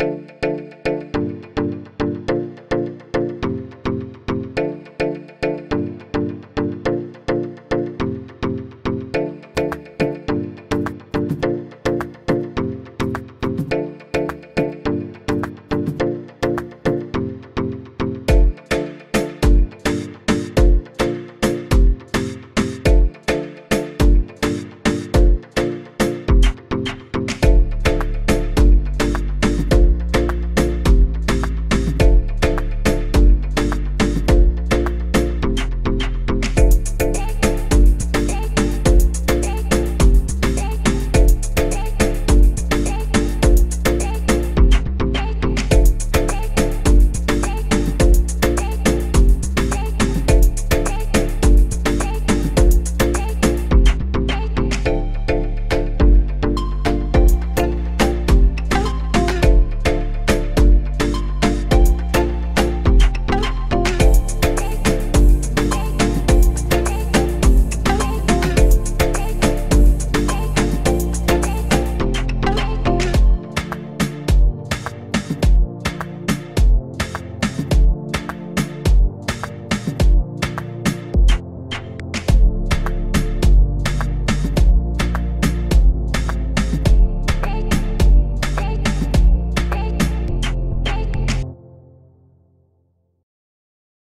Música